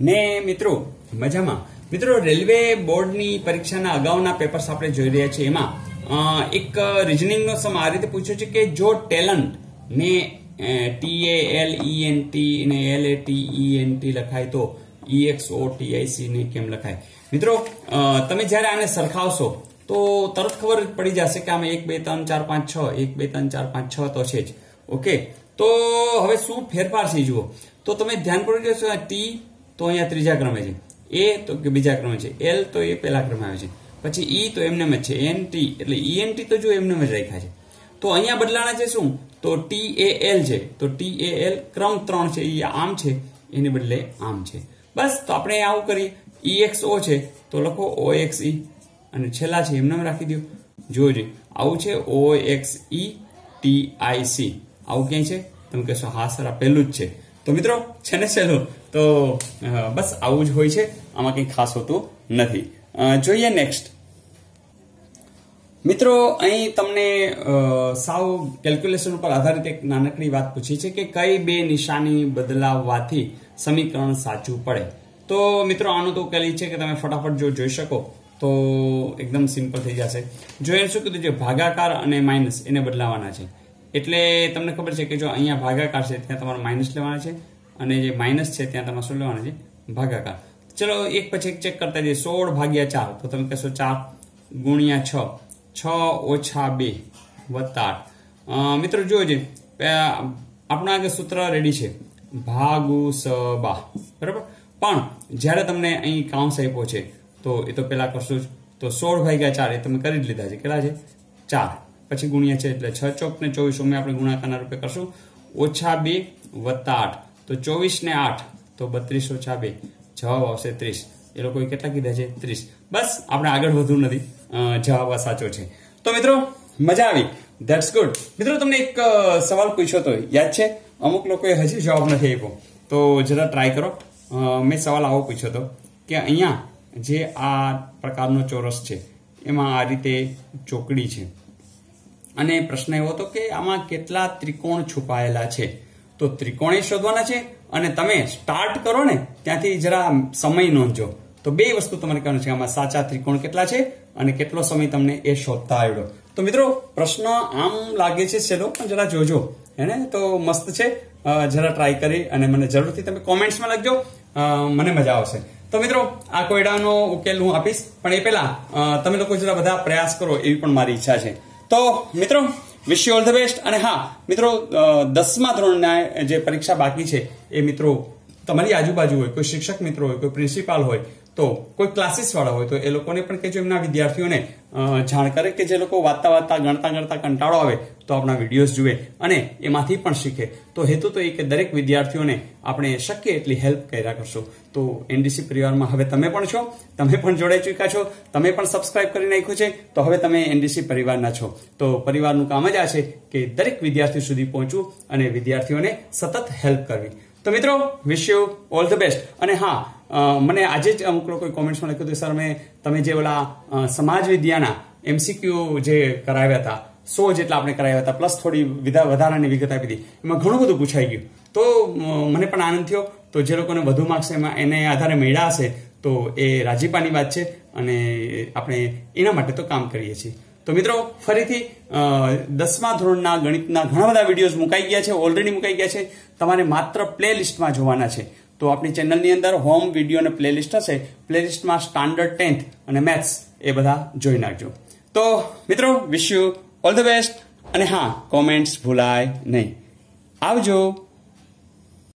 ને મિત્રો, મજામાં. મિત્રો, રેલવે બોર્ડની પરીક્ષાના અગાઉના પેપર્સ આપણે જોઈ રહ્યા છીએ. એમાં એક રિઝનિંગનો સમ આ રીતે પૂછ્યો છે કે જો ટેલન્ટ ને T A L E N T ને L A T E N T લખાય તો E X O T I C ને કેમ લખાય? મિત્રો તમે જ્યારે આને સરખાવશો, તો તરત ખબર પડી જશે કે આમાં એક, બે, ત્રણ, ચાર, પાંચ, છ, એક, બે, ત્રણ, ચાર, પાંચ, છ તો છે જ. ઓકે? તો હવે શું ફેરફાર છે જુઓ. તો તમે ધ્યાનપૂર્વક જોશો, આ ટી તો અહીંયા ત્રીજા ક્રમે છે. એ તો કે બીજા ક્રમે છે. એલ તો એ પહેલા ક્રમે આવે છે. પછી ઈ તો એમને જ છે. એન ટી એટલે ઈ એન ટી તો જો એમને જ રાખ્યા છે. તો અહીંયા બદલાણા છે શું? તો ટી એ એલ છે. તો ટી એ એલ ક્રમ ત્રણ છે. એ આમ છે. એની બદલે આમ છે. બસ, તો આપણે આવું કરીએ. ઈ એક્સ ઓ છે. તો લખો ઓ એક્સ ઈ અને છેલ્લા છે. એમને એમ રાખી દો જોજે આવું છે O X E T I C આવું ક્યાંય છે? તમે કહેશો, હા, સર, આ પહેલું જ છે. તો મિત્રો, છે ને સહેલું તો બસ આવું જ હોય છે. આમાં કંઈ ખાસ હોતું નથી. જોઈએ નેક્સ્ટ મિત્રો, અહીં તમને સાવ કેલ્ક્યુલેશન ઉપર આધારિત એક નાનકડી વાત પૂછી છે કે કઈ બે નિશાની બદલાવવાથી સમીકરણ સાચું પડે. તો મિત્રો, આનું તો ઉકેલી છે કે તમે ફટાફટ જો જોઈ શકો, તો એકદમ સિમ્પલ થઈ જશે. જોઈએ શું કીધું છે ભાગાકાર અને માઇનસ એને બદલાવાના છે. એટલે તમને ખબર છે કે જો અહીંયા ભાગાકાર છે, ત્યાં તમારે માઇનસ લેવાના છે અને જે માઇનસ છે, ત્યાં તમારે શું લેવાના છે? ભાગાકાર. ચલો, એક પછી એક ચેક કરતા જઈએ. સોળ ભાગ્યા ચાર. તો તમે કહેશો ચાર ગુણ્યા છ. છ ઓછા બે વત્તા આઠ. મિત્રો જોજો આપણા આગળ સૂત્ર રેડી છે. ભાગુ સબા બરાબર? પણ જ્યારે તમને અહીં કાઉન્સ આપ્યો છે, તો એ તો પેલા કરશું જ. તો સોળ ભાગ્યા ચાર એ તમે કરી જ લીધા છે. કેટલા છે? ચાર. પછી ગુણ્યા છે એટલે છ ચોક ને ચોવીસ ઉમે આપણે ગુણાકારના રૂપે કરશું. ઓછા બે વત્તા આઠ. તો ચોવીસ ને આઠ, તો બત્રીસ ઓછા બે. જવાબ આવશે ત્રીસ. એ લોકોએ કેટલા કીધા છે? ત્રીસ. બસ, આપણે આગળ વધવું નથી. જવાબ સાચો છે. તો મિત્રો, મજા આવી. ધેટ્સ ગુડ મિત્રો, તમને એક સવાલ પૂછ્યો તો યાદ છે? અમુક લોકોએ હજી જવાબ નથી આપ્યો. તો જરા ટ્રાય કરો. મેં સવાલ આવો પૂછ્યો હતો કે અહીંયા જે આ પ્રકારનો ચોરસ છે, એમાં આ રીતે ચોકડી છે. અને પ્રશ્ન એવો હતો કે આમાં કેટલા ત્રિકોણ છુપાયેલા છે? તો ત્રિકોણે શોધવાના છે અને તમે સ્ટાર્ટ કરો ને, ત્યાંથી જરા સમય નોંધજો. તો બે વસ્તુ તમારે કહેવાનું છે. આમાં સાચા ત્રિકોણ કેટલા છે અને કેટલો સમય તમને એ શોધતા આવ્યો તો મિત્રો, પ્રશ્ન આમ લાગે છે સહેલો પણ જરા જોજો. હેને? તો મસ્ત છે. જરા ટ્રાય કરી અને મને જરૂરથી તમે કોમેન્ટ્સમાં લખજો. મને મજા આવશે. તો મિત્રો, આ કોયડાનો ઉકેલ હું આપીશ. પણ એ પહેલા તમે લોકો જરા બધા પ્રયાસ કરો એવી પણ મારી ઈચ્છા છે. તો મિત્રો wish you all the best અને હા, મિત્રો દસમા ધોરણના જે પરીક્ષા બાકી છે, એ મિત્રો, તમારી આજુબાજુ હોય, કોઈ શિક્ષક મિત્રો હોય, કોઈ પ્રિન્સિપાલ હોય તો કોઈ ક્લાસીસ વાળા હોય તો એ લોકોને પણ કહેજો એમના વિદ્યાર્થીઓને જાણ કરે કે જે લોકો વાંચતા વાંચતા, ગણતા ગણતા કંટાળો આવે તો આપણા વિડીયોઝ જુએ અને એમાંથી પણ શીખે. તો હેતુ તો એ કે દરેક વિદ્યાર્થીઓને આપણે શક્ય એટલી હેલ્પ કર્યા કરશું. તો એનડીસી પરિવારમાં હવે તમે પણ છો, તમે પણ જોડાઈ ચૂક્યા છો, તમે પણ સબસ્ક્રાઇબ કરી નાખ્યું છે, તો હવે તમે એનડીસી પરિવારના છો. તો પરિવારનું કામ જ આ છે કે દરેક વિદ્યાર્થી સુધી પહોંચવું અને વિદ્યાર્થીઓને સતત હેલ્પ કરવી. તો મિત્રો wish you all the best અને હા મને આજે જ અમુક લોકોએ કોમેન્ટ્સમાં લખ્યું હતું, સર મેં તમે જે ઓલા સમાજ વિદ્યાના એમસીક્યુ જે કરાવ્યા હતા, સો જેટલા આપણે કરાવ્યા હતા, પ્લસ થોડી વિધા, વધારાની વિગત આપી હતી એમાં ઘણું બધું પૂછાઈ ગયું. તો મને પણ આનંદ થયો. તો જે લોકોને વધુ માર્ક્સ એમાં, એને આધારે મેળ્યા હશે, તો એ રાજીપાની વાત છે અને આપણે એના માટે તો કામ કરીએ છીએ. તો મિત્રો, ફરીથી દસમા ધોરણના ગણિતના ઘણા બધા વિડીયોઝ મુકાઈ ગયા છે ઓલરેડી મુકાઈ ગયા છે. તમારે માત્ર પ્લે લિસ્ટમાં જોવાના છે. તો આપણી ચેનલની અંદર હોમ વીડિયો અને પ્લે લિસ્ટ હશે. પ્લે લિસ્ટમાં સ્ટાન્ડર્ડ ટેન્થ અને મેથ્સ એ બધા જોઈ નાખજો. તો મિત્રો wish you all the best અને હા કોમેન્ટ્સ ભૂલાય નહીં. આવજો.